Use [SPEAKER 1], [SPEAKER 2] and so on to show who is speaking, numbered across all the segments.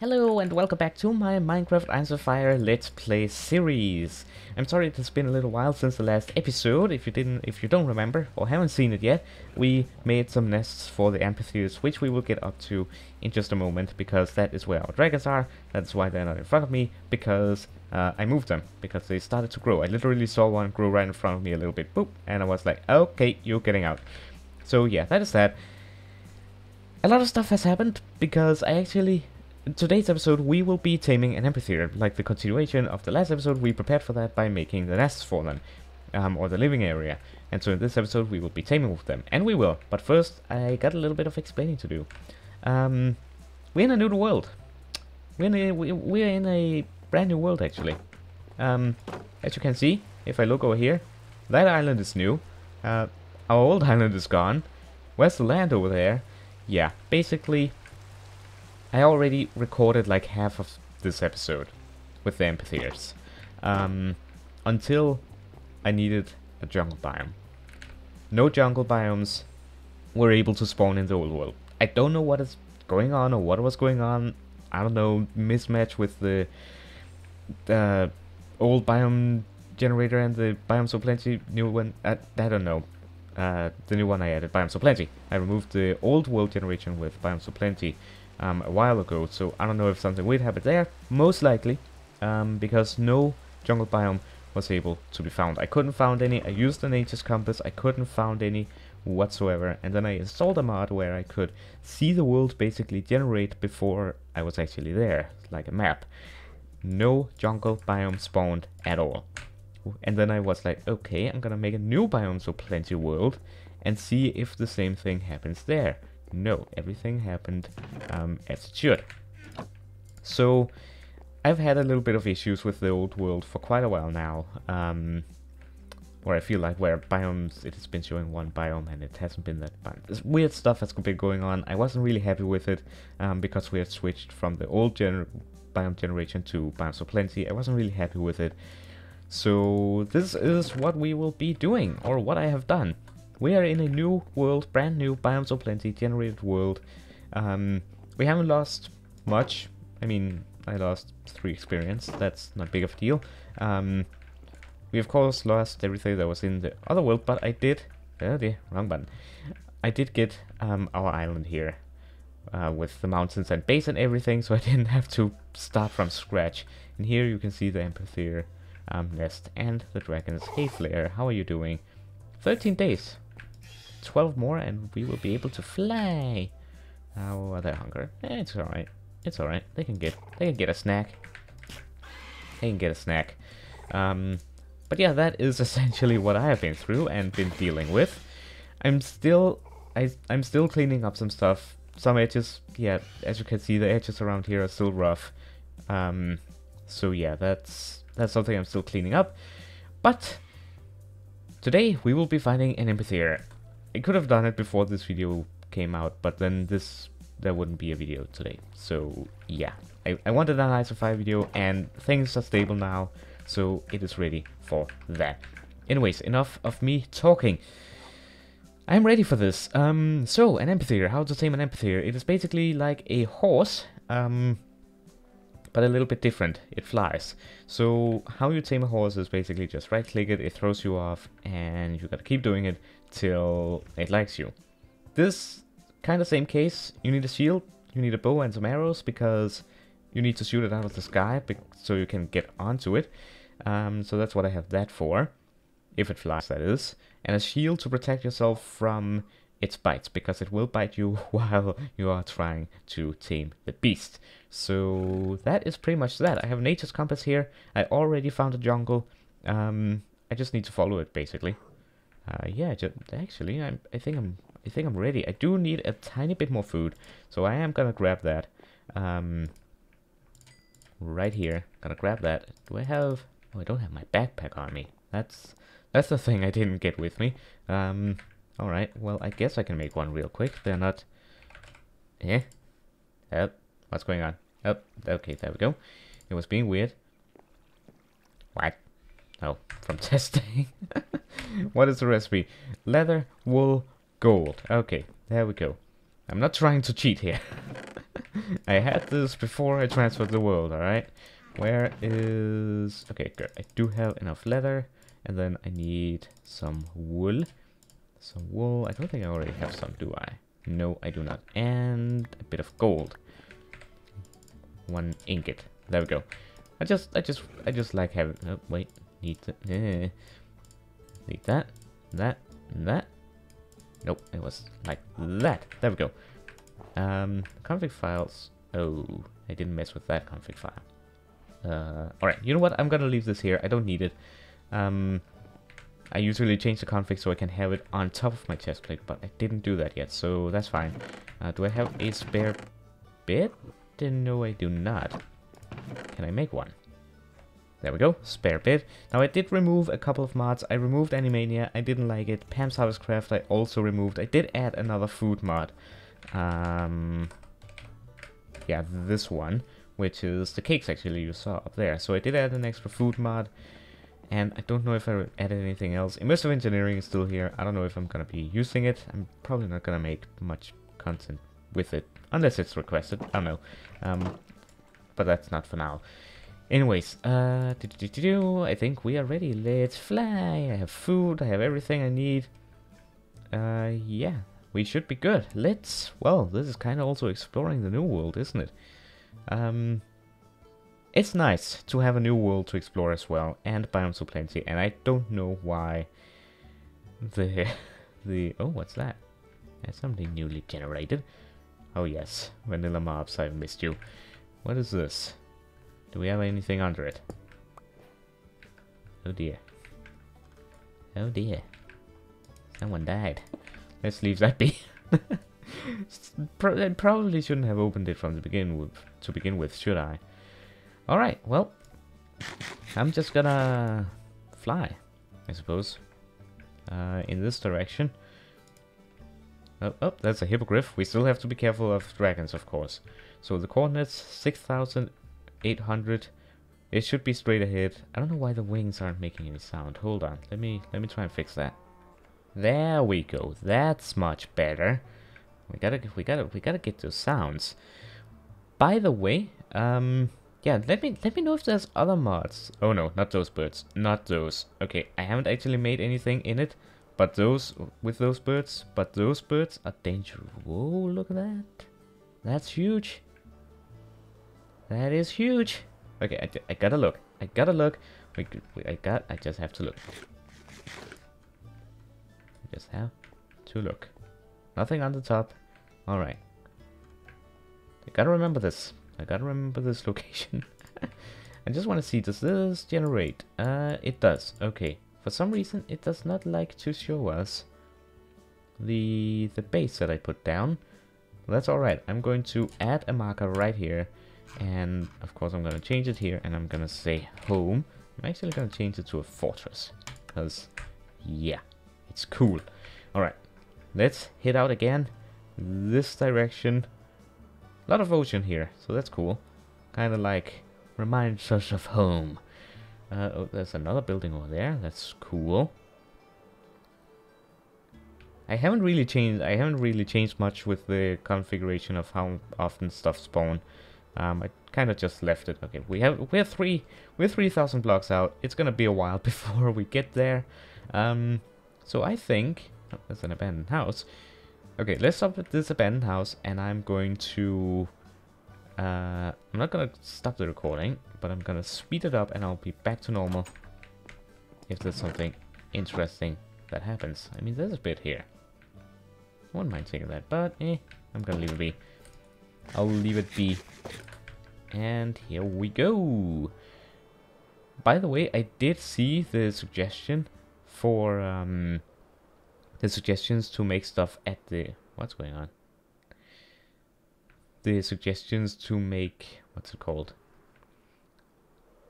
[SPEAKER 1] Hello and welcome back to my Minecraft Ice and Fire Let's Play series. I'm sorry it has been a little while since the last episode. If you didn't, if you don't remember or haven't seen it yet, we made some nests for the amphitheres, which we will get up to in just a moment because that is where our dragons are. That's why they're not in front of me because uh, I moved them because they started to grow. I literally saw one grow right in front of me a little bit, boop, and I was like, okay, you're getting out. So yeah, that is that. A lot of stuff has happened because I actually in today's episode, we will be taming an amphithere, like the continuation of the last episode. We prepared for that by making the nests for them, um, or the living area. And so in this episode, we will be taming with them, and we will. But first, I got a little bit of explaining to do. Um, we're in a new world. We're in a, we're in a brand new world, actually. Um, as you can see, if I look over here, that island is new. Uh, our old island is gone. Where's the land over there? Yeah, basically, I already recorded like half of this episode with the amphitheres. Um, until I needed a jungle biome. No jungle biomes were able to spawn in the old world. I don't know what is going on or what was going on. I don't know, mismatch with the, old biome generator and the biome of plenty new one. I, I don't know. Uh, the new one I added, biome of Plenty. I removed the old world generation with biome of Plenty um, a while ago, so I don't know if something weird happened there. Most likely, um, because no jungle biome was able to be found. I couldn't find any. I used the nature's compass. I couldn't find any whatsoever. And then I installed a mod where I could see the world basically generate before I was actually there, like a map. No jungle biome spawned at all. And then I was like, okay, I'm gonna make a new Biomes O' Plenty world and see if the same thing happens there. No, everything happened um, as it should. So, I've had a little bit of issues with the old world for quite a while now. Um, where I feel like where biomes, it has been showing one biome and it hasn't been that bad. This weird stuff has been going on. I wasn't really happy with it um, because we had switched from the old gener biome generation to biomes of plenty. I wasn't really happy with it. So this is what we will be doing, or what I have done. We are in a new world, brand new Biomes O' Plenty generated world. Um, we haven't lost much. I mean, I lost three experience. That's not big of a deal. Um, we of course lost everything that was in the other world, but I did. Oh dear, wrong button. I did get um, our island here. Uh, with the mountains and base and everything, so I didn't have to start from scratch. And here you can see the amphithere um, nest and the dragon's hay flare. How are you doing? 13 days. 12 more and we will be able to fly. How are they hunger? Eh, it's alright. It's alright. They can get they can get a snack. They can get a snack. Um, but yeah, that is essentially what I have been through and been dealing with. I'm still I I'm still cleaning up some stuff. Some edges, yeah, as you can see, the edges around here are still rough. Um, so yeah, that's that's something I'm still cleaning up. But today we will be finding an amphithere. I could have done it before this video came out, but then this there wouldn't be a video today. So yeah, I, I wanted an Isofy video and things are stable now, so it is ready for that. Anyways, enough of me talking. I'm ready for this. Um, so, an amphithere. How to tame an amphithere. It is basically like a horse, um, but a little bit different. It flies. So, how you tame a horse is basically just right click it, it throws you off, and you gotta keep doing it till it likes you. This kind of same case, you need a shield, you need a bow and some arrows because you need to shoot it out of the sky so you can get onto it. Um, so that's what I have that for, if it flies that is. And a shield to protect yourself from its bites because it will bite you while you are trying to tame the beast. So that is pretty much that. I have nature's compass here. I already found a jungle. Um, I just need to follow it basically. Uh, yeah, just, actually, I'm, I think I'm, I think I'm ready. I do need a tiny bit more food, so I am gonna grab that. Um, right here, gonna grab that. Do I have? Oh, I don't have my backpack on me. That's, that's the thing I didn't get with me. Um, all right. Well, I guess I can make one real quick. They're not. Eh? Yep. What's going on? Oh, okay, there we go. It was being weird. What? Oh, from testing. what is the recipe? Leather, wool, gold. Okay, there we go. I'm not trying to cheat here. I had this before I transferred the world, alright? Where is... Okay, good. I do have enough leather. And then I need some wool. Some wool. I don't think I already have some, do I? No, I do not. And a bit of gold. One ingot. There we go. I just, I just, I just like having... Oh, wait. Need to... Eh. Need that. That. That. Nope, it was like that. There we go. Um, config files. Oh, I didn't mess with that config file. Uh, alright, you know what? I'm gonna leave this here. I don't need it. Um, I usually change the config so I can have it on top of my chest plate, but I didn't do that yet, so that's fine. Uh, do I have a spare bit? No, I do not. Can I make one? There we go, spare bit. Now I did remove a couple of mods. I removed Animania, I didn't like it. Pam's HarvestCraft I also removed. I did add another food mod. Um, yeah, this one, which is the cakes actually you saw up there. So I did add an extra food mod. And I don't know if I added anything else. Immersive Engineering is still here. I don't know if I'm going to be using it. I'm probably not going to make much content with it. Unless it's requested. I don't know. Um, but that's not for now. Anyways, uh, do, do, do, I think we are ready. Let's fly. I have food. I have everything I need. Uh, yeah, we should be good. Let's, well, this is kind of also exploring the new world, isn't it? Um, it's nice to have a new world to explore as well, and Biomes O' Plenty, and I don't know why the, the, oh, what's that? That's something newly generated. Oh yes, vanilla mobs, I've missed you. What is this? Do we have anything under it? Oh dear. Oh dear. Someone died. Let's leave that be. Pro probably shouldn't have opened it from the begin with, to begin with, should I? Alright, well. I'm just gonna fly, I suppose. Uh, in this direction. Oh, oh, that's a hippogriff. We still have to be careful of dragons, of course. So the coordinates 6,000 800. It should be straight ahead. I don't know why the wings aren't making any sound. Hold on. Let me let me try and fix that. There we go. That's much better. We gotta we gotta we gotta get those sounds. By the way, um yeah, let me let me know if there's other mods. Oh no, not those birds. Not those. Okay, I haven't actually made anything in it, but those with those birds, but those birds are dangerous. Whoa, look at that. That's huge. That is huge. Okay, I, I gotta look. I gotta look. We, we, I got. I just have to look. I just have to look. Nothing on the top. All right. I gotta remember this. I gotta remember this location. I just want to see, does this generate? Uh, it does. Okay. For some reason, it does not like to show us the the base that I put down. that's alright. I'm going to add a marker right here and of course I'm gonna change it here and I'm gonna say home. I'm actually gonna change it to a fortress because yeah it's cool. Alright let's head out again this direction. A lot of ocean here so that's cool. Kind of like reminds us of home. Uh, oh, there's another building over there. That's cool. I haven't really changed I haven't really changed much with the configuration of how often stuff spawn um, I kind of just left it. Okay, we have we're three we're three thousand blocks out. It's gonna be a while before we get there. Um, so I think oh, there's an abandoned house. Okay, let's stop at this abandoned house, and I'm going to. Uh, I'm not gonna stop the recording, but I'm gonna speed it up, and I'll be back to normal. If there's something interesting that happens. I mean, there's a bit here. Wouldn't mind taking that, but eh, I'm gonna leave it be. I'll leave it be. And here we go. By the way, I did see the suggestion for um, the suggestions to make stuff at the what's going on. The suggestions to make what's it called?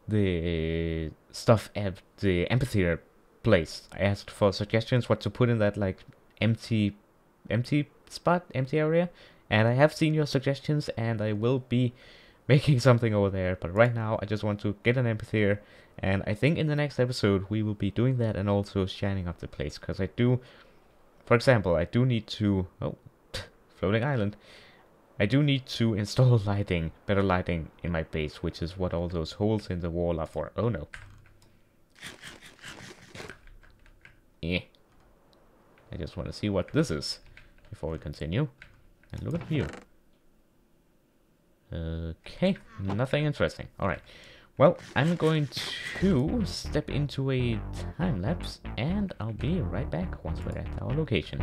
[SPEAKER 1] The stuff at the amphithere place. I asked for suggestions what to put in that like empty empty spot, empty area, and I have seen your suggestions and I will be making something over there. But right now I just want to get an amphithere and I think in the next episode we will be doing that and also shining up the place. Because I do, for example, I do need to... Oh, floating island. I do need to install lighting, better lighting in my base, which is what all those holes in the wall are for. Oh no. Yeah. I just want to see what this is before we continue. And look at view. Okay, nothing interesting. Alright. Well, I'm going to step into a time lapse and I'll be right back once we're at our location.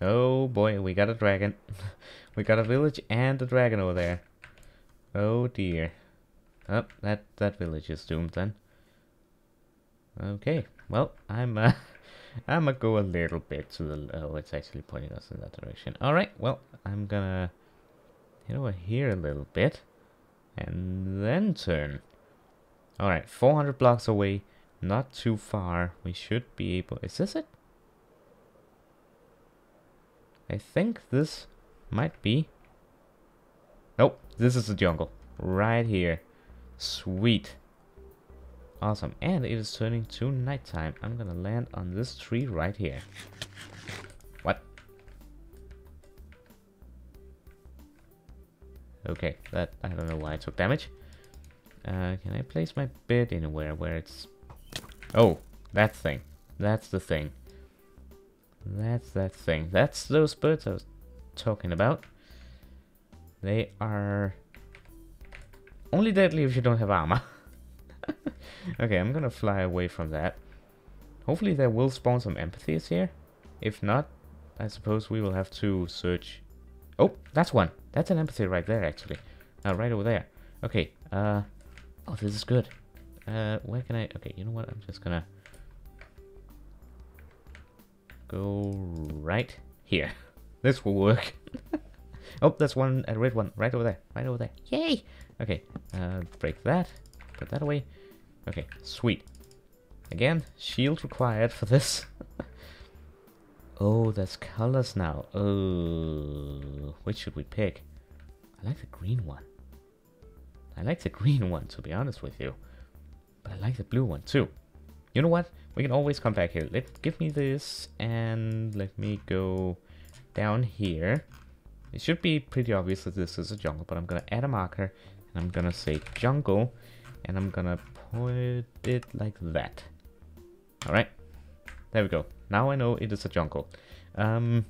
[SPEAKER 1] Oh boy, we got a dragon. we got a village and a dragon over there. Oh dear. Oh, that, that village is doomed then. Okay, well, I'm, uh, I'm gonna go a little bit to the, oh, it's actually pointing us in that direction. Alright, well, I'm gonna head over here a little bit and then turn. Alright, 400 blocks away, not too far. We should be able, is this it? I think this might be... Nope, this is the jungle. Right here. Sweet. Awesome. And it is turning to nighttime. I'm gonna land on this tree right here. What? Okay, that I don't know why I took damage. Uh, can I place my bed anywhere where it's... Oh, that thing. That's the thing. That's that thing. That's those birds I was talking about. They are only deadly if you don't have armor. okay, I'm gonna fly away from that. Hopefully there will spawn some amphitheres here. If not, I suppose we will have to search... Oh, that's one. That's an amphithere right there, actually. Uh, right over there. Okay, uh... Oh, this is good. Uh, where can I... Okay, you know what? I'm just gonna go right here. This will work. oh, that's one, a red one, right over there, right over there. Yay! Okay, uh, break that, put that away. Okay, sweet. Again, shield required for this. oh, there's colors now. Oh, which should we pick? I like the green one. I like the green one, to be honest with you. But I like the blue one, too. You know what? We can always come back here. Let Give me this, and let me go down here. It should be pretty obvious that this is a jungle, but I'm going to add a marker, and I'm going to say jungle, and I'm going to put it like that. Alright, there we go. Now I know it is a jungle. Um,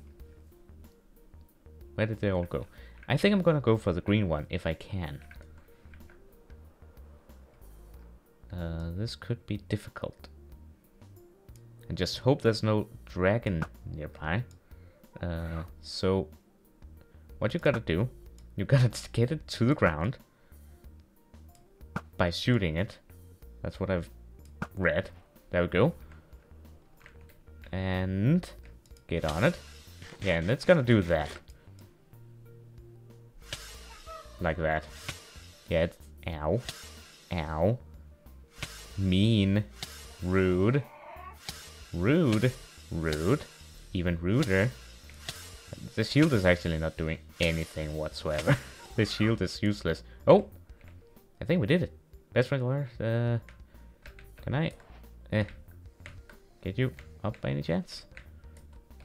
[SPEAKER 1] where did they all go? I think I'm going to go for the green one, if I can. Uh, this could be difficult. And just hope there's no dragon nearby. Uh, so, what you gotta do, you gotta get it to the ground by shooting it. That's what I've read. There we go. And get on it. Yeah, and it's gonna do that. Like that. Yeah, it's, ow. Ow. Mean. Rude. Rude. Rude. Even ruder. The shield is actually not doing anything whatsoever. the shield is useless. Oh! I think we did it. Best friend war. Uh, can I? Eh. Get you up by any chance?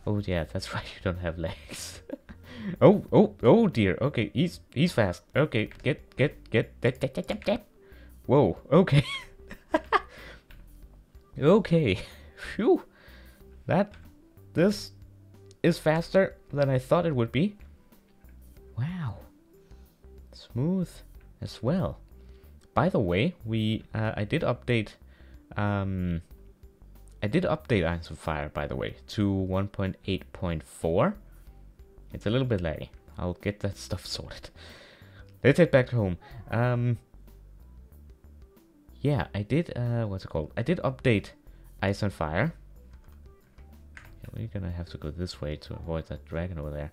[SPEAKER 1] Oh yeah, that's why you don't have legs. oh, oh, oh dear. Okay, he's he's fast. Okay, get get get get get get get. get. Whoa. Okay. okay. Phew. That, this is faster than I thought it would be. Wow. Smooth as well. By the way, we, uh, I did update, um, I did update Ice and Fire, by the way, to 1.8.4. It's a little bit laggy. I'll get that stuff sorted. Let's head back home. Um, yeah, I did, uh, what's it called? I did update Ice and Fire. We're gonna have to go this way to avoid that dragon over there.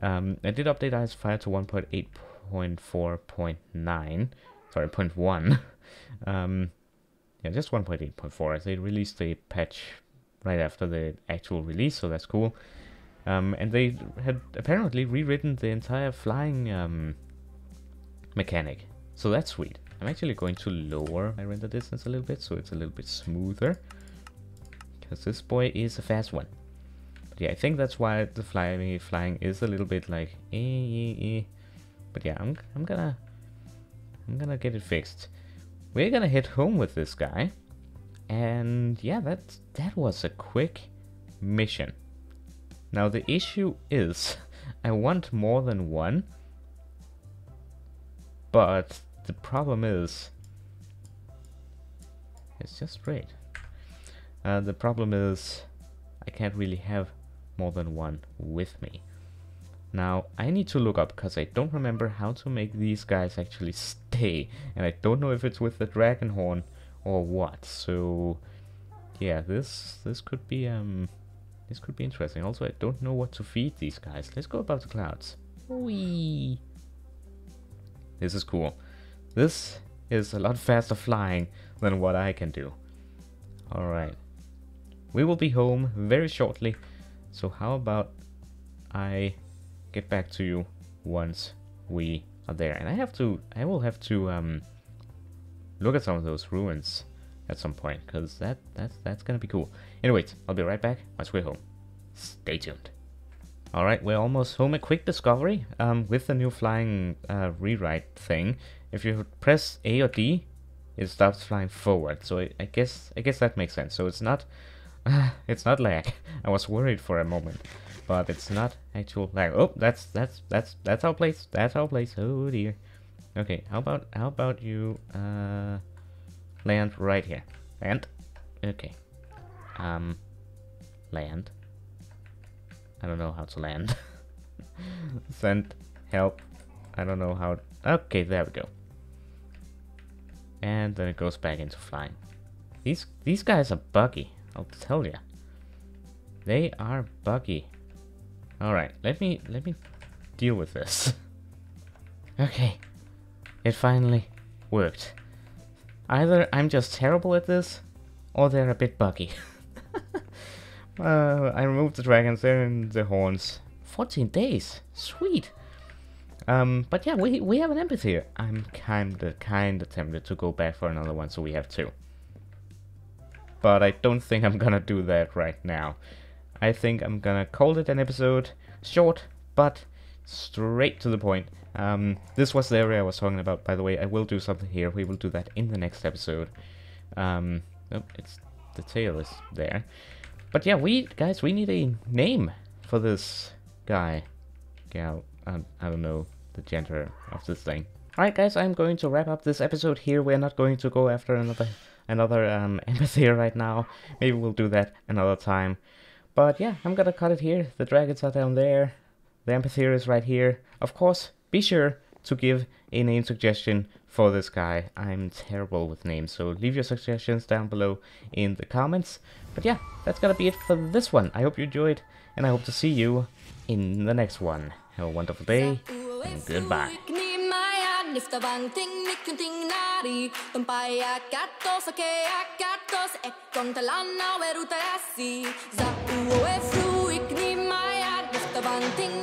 [SPEAKER 1] Um, I did update Ice Fire to 1.8.4.9. Sorry, 0.1. um, yeah, just 1.8.4. They released a patch right after the actual release, so that's cool. Um, and they had apparently rewritten the entire flying um, mechanic. So that's sweet. I'm actually going to lower my render distance a little bit so it's a little bit smoother. Because this boy is a fast one. But yeah, I think that's why the flying flying is a little bit like eh, eh, eh. But yeah, I'm I'm gonna I'm gonna get it fixed. We're gonna head home with this guy. And yeah, that that was a quick mission. Now the issue is I want more than one. But the problem is it's just great. Uh, the problem is I can't really have more than one with me. Now, I need to look up because I don't remember how to make these guys actually stay. And I don't know if it's with the dragon horn or what. So, yeah, this this could be um this could be interesting. Also, I don't know what to feed these guys. Let's go above the clouds. Whee! This is cool. This is a lot faster flying than what I can do. Alright. We will be home very shortly. So how about I get back to you once we are there. And I have to, I will have to um, look at some of those ruins at some point, because that, that's, that's gonna be cool. Anyways, I'll be right back once we're home. Stay tuned. Alright, we're almost home. A quick discovery um, with the new flying uh, rewrite thing. If you press A or D, it stops flying forward. So I, I guess I guess that makes sense. So it's not it's not lag. I was worried for a moment, but it's not actual lag. Oh, that's that's that's that's our place. That's our place. Oh dear. Okay, how about how about you uh, land right here? Land. Okay. Um, land. I don't know how to land. Send help. I don't know how. Okay, there we go. And then it goes back into flying. These these guys are buggy. I'll tell you. They are buggy. All right, let me let me deal with this. okay, it finally worked. Either I'm just terrible at this, or they're a bit buggy. Uh, I removed the dragons and the horns. 14 days. Sweet. Um, but yeah, we we have an amphithere here. I'm kinda kinda tempted to go back for another one, so we have two. But I don't think I'm gonna do that right now. I think I'm gonna call it an episode. Short, but straight to the point. Um, this was the area I was talking about, by the way. I will do something here. We will do that in the next episode. Um, oh, it's the tail is there. But yeah, we guys, we need a name for this guy, gal. I, I don't know the gender of this thing. Alright guys, I'm going to wrap up this episode here. We're not going to go after another another um, amphithere right now. Maybe we'll do that another time. But yeah, I'm gonna cut it here. The dragons are down there. The amphithere is right here. Of course, be sure to give a name suggestion for this guy. I'm terrible with names, so leave your suggestions down below in the comments. But yeah, that's gonna be it for this one. I hope you enjoyed, and I hope to see you in the next one. Have a wonderful day, and goodbye
[SPEAKER 2] lyfta vagn, ting, nikun, ting, nari. Tõmpai äkätos, okei äkätos, ekkon talan naueruta ässi Zau oe fru, ikni maja, lyfta vagn, ting,